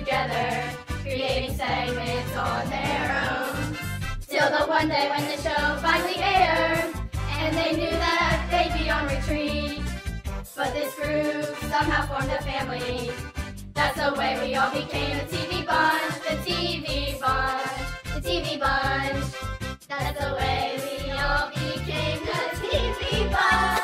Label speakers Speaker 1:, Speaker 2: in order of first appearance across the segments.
Speaker 1: together, creating segments on their own. Till the one day when the show finally aired, and they knew that they'd be on retreat. But this group somehow formed a family. That's the way we all became a TV bunch, the TV bunch, the TV bunch. That's the way we all became the TV bunch.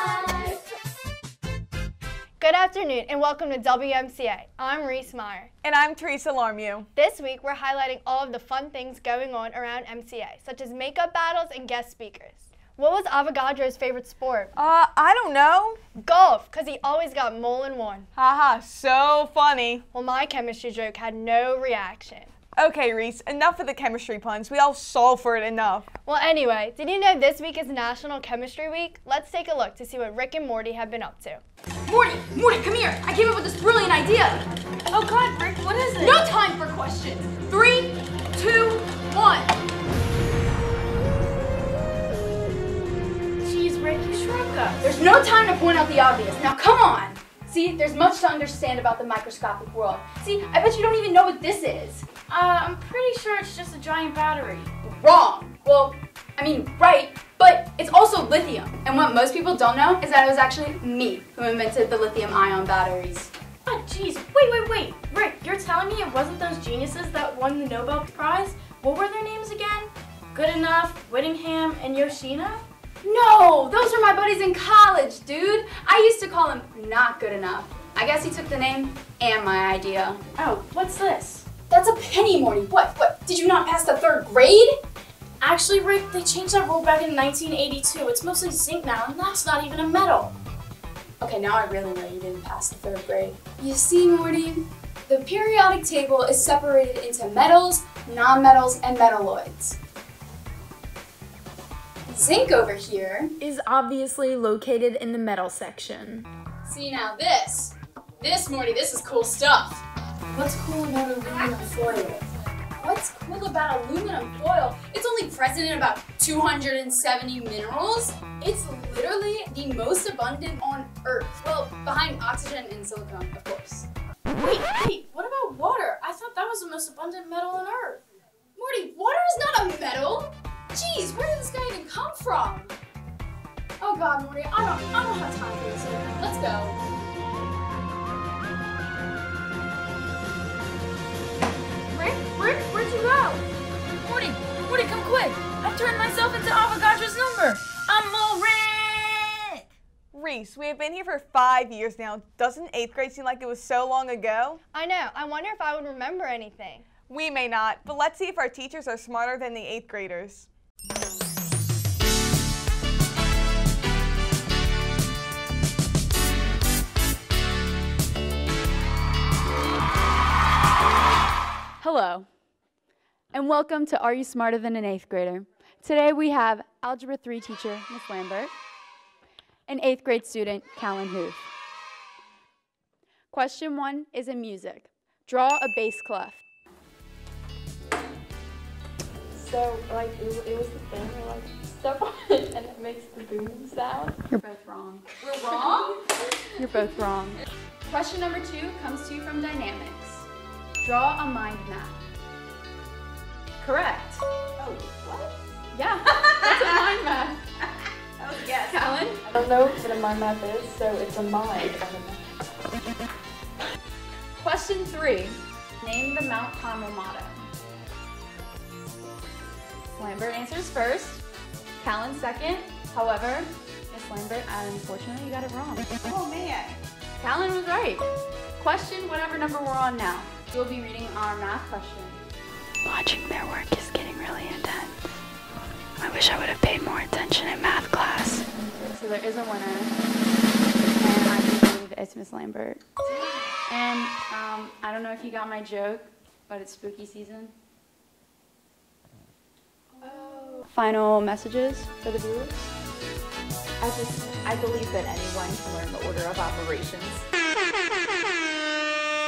Speaker 2: Good afternoon and welcome to WMCA. I'm Reese Meyer.
Speaker 3: And I'm Teresa Larmew.
Speaker 2: This week we're highlighting all of the fun things going on around MCA, such as makeup battles and guest speakers. What was Avogadro's favorite sport?
Speaker 3: Uh, I don't know.
Speaker 2: Golf, because he always got mole in one.
Speaker 3: Haha, so funny.
Speaker 2: Well, my chemistry joke had no reaction.
Speaker 3: Okay, Reese, enough of the chemistry puns. We all saw for it enough.
Speaker 2: Well, anyway, did you know this week is National Chemistry Week? Let's take a look to see what Rick and Morty have been up to.
Speaker 4: Morty, Morty, come here. I came up with this brilliant idea.
Speaker 5: Oh God, Rick, what is it?
Speaker 4: No time for questions. Three, two, one.
Speaker 5: Jeez, Rick, you shrunk us.
Speaker 4: There's no time to point out the obvious. Now come on. See, there's much to understand about the microscopic world. See, I bet you don't even know what this is.
Speaker 5: Uh, I'm pretty sure it's just a giant battery.
Speaker 4: Wrong. Well, I mean, right, but it's also lithium. And what most people don't know is that it was actually me who invented the lithium ion batteries.
Speaker 5: Oh, jeez. Wait, wait, wait. Rick, you're telling me it wasn't those geniuses that won the Nobel Prize? What were their names again? Goodenough, Whittingham, and Yoshino?
Speaker 4: No, those are my buddies in college, dude. I used to call him not good enough. I guess he took the name and my idea.
Speaker 5: Oh, what's this?
Speaker 4: That's a penny, Morty. What? What? Did you not pass the third grade?
Speaker 5: Actually, Rick, they changed that rule back in 1982. It's mostly zinc now, and that's not even a metal.
Speaker 4: Okay, now I really know you didn't pass the third grade. You see, Morty, the periodic table is separated into metals, nonmetals, and metalloids. Zinc over here.
Speaker 6: is obviously located in the metal section.
Speaker 4: See now this. This, Morty, this is cool stuff.
Speaker 5: What's cool about aluminum foil?
Speaker 4: What's cool about aluminum foil? It's only present in about 270 minerals. It's literally the most abundant on Earth. Well, behind oxygen and silicon, of course.
Speaker 5: Wait, wait, what about water? I thought that was the most abundant metal on Earth.
Speaker 4: Morty, water is not a metal. Jeez, where did this guy even come from? Oh God, Morty, I don't, I don't have time for this. Let's go.
Speaker 5: Quick. I've turned myself into Avogadro's number. I'm Mole Rick.
Speaker 3: Reese, we have been here for five years now. Doesn't eighth grade seem like it was so long ago?
Speaker 2: I know, I wonder if I would remember anything.
Speaker 3: We may not, but let's see if our teachers are smarter than the eighth graders.
Speaker 6: Hello, and welcome to Are You Smarter Than an Eighth Grader? Today we have Algebra 3 teacher, Ms. Lambert, and eighth grade student, Callan Huth. Question one is in music. Draw a bass clef.
Speaker 7: So, like, it, was- it was the thing where, like, step on it and it makes the boom sound.
Speaker 6: You're both wrong.
Speaker 4: We're wrong.
Speaker 6: You're both wrong.
Speaker 4: Question number two comes to you from dynamics. Draw a mind map. Correct.
Speaker 7: Oh, what?
Speaker 4: Yeah, that's a mind map.
Speaker 7: Oh, yes.
Speaker 4: Callan?
Speaker 7: I don't know what a mind map is, so it's a mind on a map.
Speaker 4: Question three. Name the Mount Carmel motto. Lambert answers first. Callan second. However, Miss Lambert, unfortunately, you got it wrong.
Speaker 3: Oh man.
Speaker 4: Callan was right. Question whatever number we're on now. We'll be reading our math question.
Speaker 6: Watching their work is getting really intense. I wish I would have paid more attention in math class. So there is a winner, and I believe it's Miss Lambert. And um, I don't know if you got my joke, but it's spooky season. Final messages for the viewers.
Speaker 7: I just, I believe that anyone can learn the order of operations.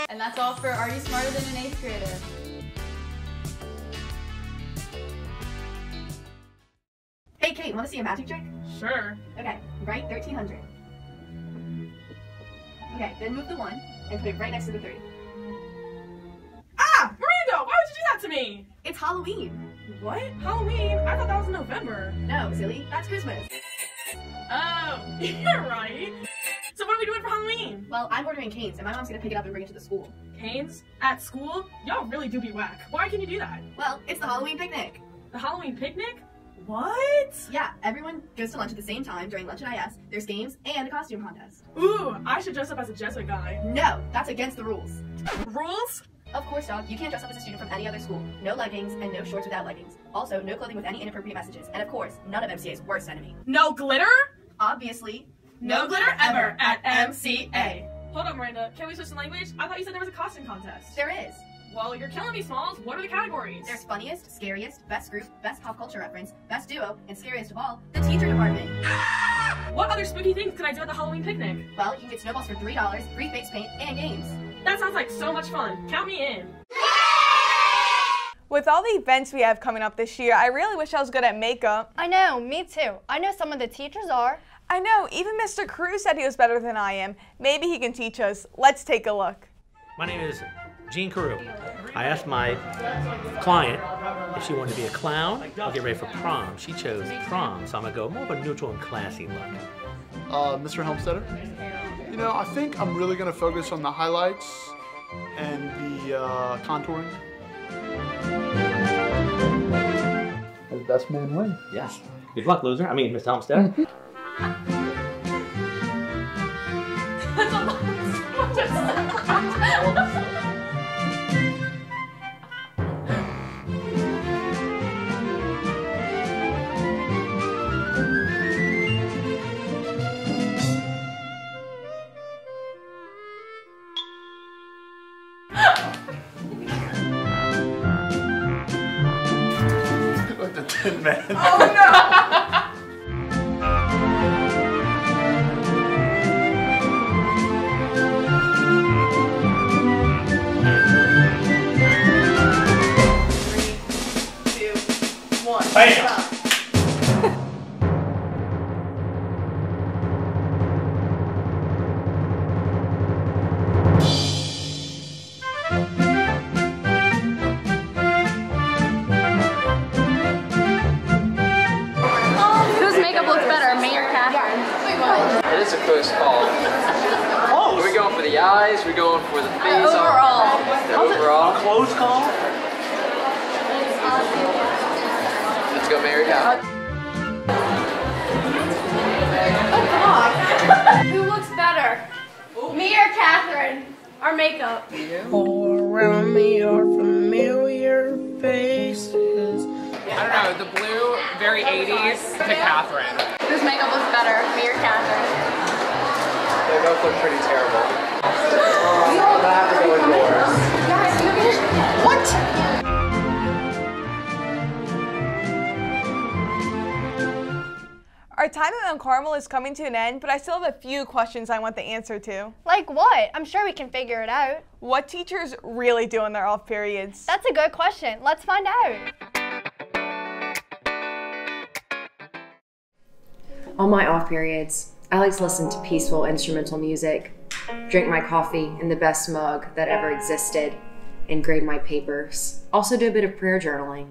Speaker 4: And that's all for Are You Smarter Than an Eighth Grader?
Speaker 8: Kate, want to see a magic trick? Sure.
Speaker 9: Okay, write 1300. Okay, then move the 1 and put it right next to the 3.
Speaker 8: Ah! Miranda, why would you do that to me?
Speaker 9: It's Halloween.
Speaker 8: What? Halloween? I thought that was in November.
Speaker 9: No, silly, that's Christmas.
Speaker 8: Oh, you're right. So what are we doing for Halloween?
Speaker 9: Well, I'm ordering canes, and my mom's gonna pick it up and bring it to the school.
Speaker 8: Canes? At school? Y'all really do be whack. Why can you do that?
Speaker 9: Well, it's the Halloween picnic.
Speaker 8: The Halloween picnic? What?
Speaker 9: Yeah, everyone goes to lunch at the same time during lunch at IS. There's games and a costume contest.
Speaker 8: Ooh, I should dress up as a Jesuit guy.
Speaker 9: No, that's against the rules.
Speaker 8: Rules?
Speaker 9: Of course, dog, you can't dress up as a student from any other school. No leggings and no shorts without leggings. Also, no clothing with any inappropriate messages. And of course, none of MCA's worst enemy.
Speaker 8: No glitter?
Speaker 9: Obviously,
Speaker 8: No glitter ever at MCA. Hold on, Miranda. Can we switch the language? I thought you said there was a costume contest.
Speaker 9: there is.
Speaker 8: Well, you're killing me, Smalls. What are the categories?
Speaker 9: There's funniest, scariest, best group, best pop culture reference, best duo, and scariest of all, the teacher department.
Speaker 8: What other spooky things could I do at the Halloween picnic?
Speaker 9: Well, you can get snowballs for $3, free face paint, and games.
Speaker 8: That sounds like so much fun. Count me in.
Speaker 3: With all the events we have coming up this year, I really wish I was good at makeup.
Speaker 2: I know, me too. I know some of the teachers are.
Speaker 3: I know, even Mr. Cruz said he was better than I am. Maybe he can teach us. Let's take a look.
Speaker 10: My name is Gene Carew. I asked my client if she wanted to be a clown or get ready for prom. She chose prom, so I'm gonna go more of a neutral and classy look.
Speaker 11: Uh, Mr. Helmstetter? You know, I think I'm really going to focus on the highlights and the uh, contouring. The best man win.
Speaker 10: Yes. Good luck, loser. I mean, Miss Helmstead.
Speaker 11: like the Tin Man.
Speaker 3: Oh, two, one.
Speaker 10: Bam!
Speaker 12: Let's go Mary uh, oh, Cal.
Speaker 5: Who looks better? Me or Catherine? Our makeup.
Speaker 13: All around me are familiar faces.
Speaker 14: I don't know, the blue, very 80s, to Catherine.
Speaker 6: Whose makeup looks better, me or Catherine?
Speaker 12: They both look pretty terrible.
Speaker 3: Our time at Mount Carmel is coming to an end, but I still have a few questions I want the answer to.
Speaker 2: Like what? I'm sure we can figure it out.
Speaker 3: What teachers really do in their off periods?
Speaker 2: That's a good question. Let's find out.
Speaker 15: On my off periods, I like to listen to peaceful instrumental music, drink my coffee in the best mug that ever existed, and grade my papers. Also, do a bit of prayer journaling.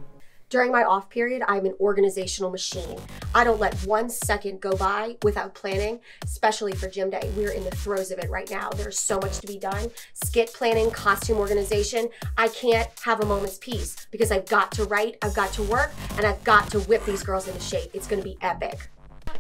Speaker 16: During my off period, I'm an organizational machine. I don't let one second go by without planning, especially for gym day. We're in the throes of it right now. There's so much to be done. Skit planning, costume organization. I can't have a moment's peace because I've got to write, I've got to work, and I've got to whip these girls into shape. It's gonna be epic.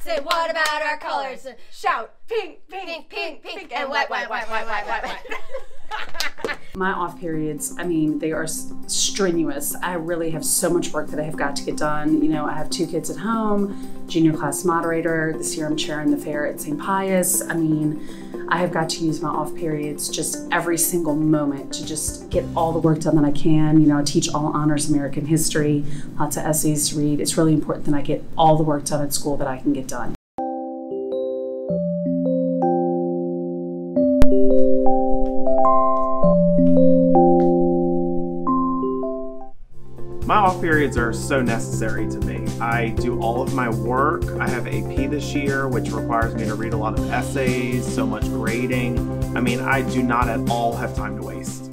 Speaker 17: Say, what about our colors? Shout, pink, pink, pink, pink, and white, white, white, white, white, white, white.
Speaker 18: My off periods, I mean, they are strenuous. I really have so much work that I have got to get done. You know, I have two kids at home, junior class moderator, this year I'm chairing the fair at St. Pius. I mean, I have got to use my off periods just every single moment to just get all the work done that I can. You know, I teach all honors American history, lots of essays to read. It's really important that I get all the work done at school that I can get done.
Speaker 19: My off periods are so necessary to me. I do all of my work. I have AP this year, which requires me to read a lot of essays, so much grading. I mean, I do not at all have time to waste.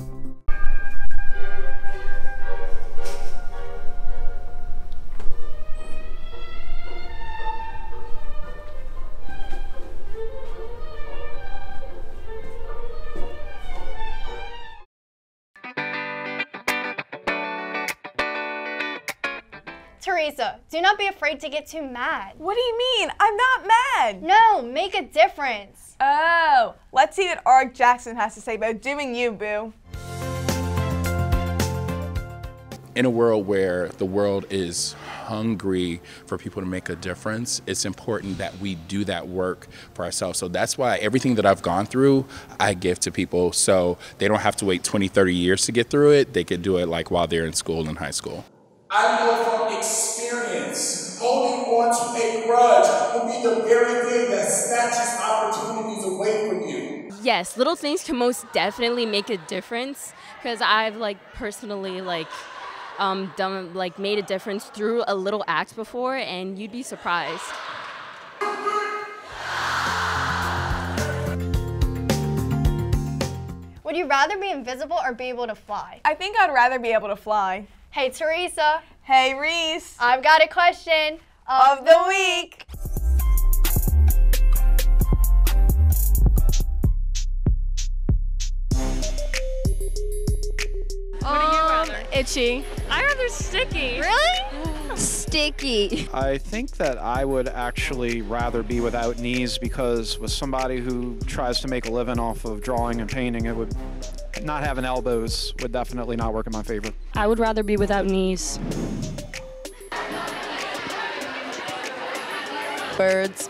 Speaker 2: Do not be afraid to get too mad.
Speaker 3: What do you mean? I'm not mad.
Speaker 2: No, make a difference.
Speaker 3: Oh, let's see what Art Jackson has to say about doing you, Boo.
Speaker 20: in a world where the world is hungry for people to make a difference, it's important that we do that work for ourselves. So that's why everything that I've gone through, I give to people so they don't have to wait 20, 30 years to get through it. They could do it like while they're in school in high school.
Speaker 21: I know from experience, holding on to a grudge will be the very thing that snatches opportunities away from you.
Speaker 22: Yes, little things can most definitely make a difference because I've like personally like um, done like made a difference through a little act before, and you'd be surprised.
Speaker 2: Would you rather be invisible or be able to fly?
Speaker 3: I think I'd rather be able to fly.
Speaker 2: Hey, Teresa.
Speaker 3: Hey, Reese.
Speaker 2: I've got a question
Speaker 3: of, of the week.
Speaker 22: What do you um, rather? Itchy.
Speaker 23: I rather sticky. Really? Mm-hmm. Sticky.
Speaker 24: I think that I would actually rather be without knees because with somebody who tries to make a living off of drawing and painting, it would not having elbows would definitely not work in my favor.
Speaker 22: I would rather be without knees.
Speaker 23: Birds.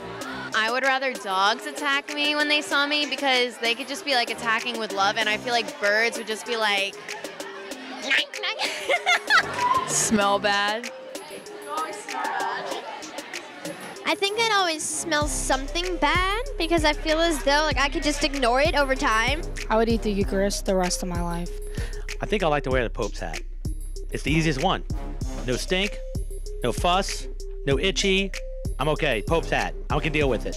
Speaker 25: I would rather dogs attack me when they saw me because they could just be like attacking with love, and I feel like birds would just be like,
Speaker 23: Smell bad.
Speaker 26: I think I'd always smell something bad because I feel as though like I could just ignore it over time.
Speaker 27: I would eat the Eucharist the rest of my life.
Speaker 10: I think I like to wear the Pope's hat. It's the easiest one. No stink, no fuss, no itchy. I'm okay. Pope's hat. I can deal with it.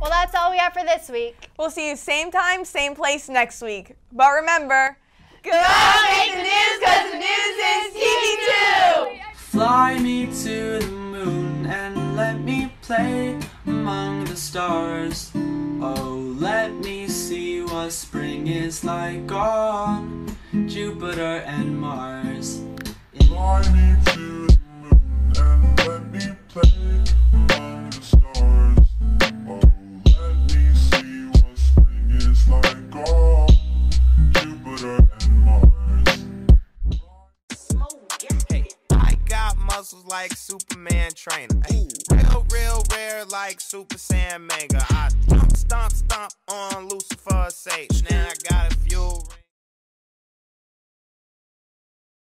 Speaker 2: Well, that's all we have for this week.
Speaker 3: We'll see you same time, same place next week. But remember,
Speaker 1: go make the news because the news is TV too!
Speaker 28: Fly me to the moon and let me play among the stars. Oh, let me see what spring is like on Jupiter and Mars. Fly me to the moon and let me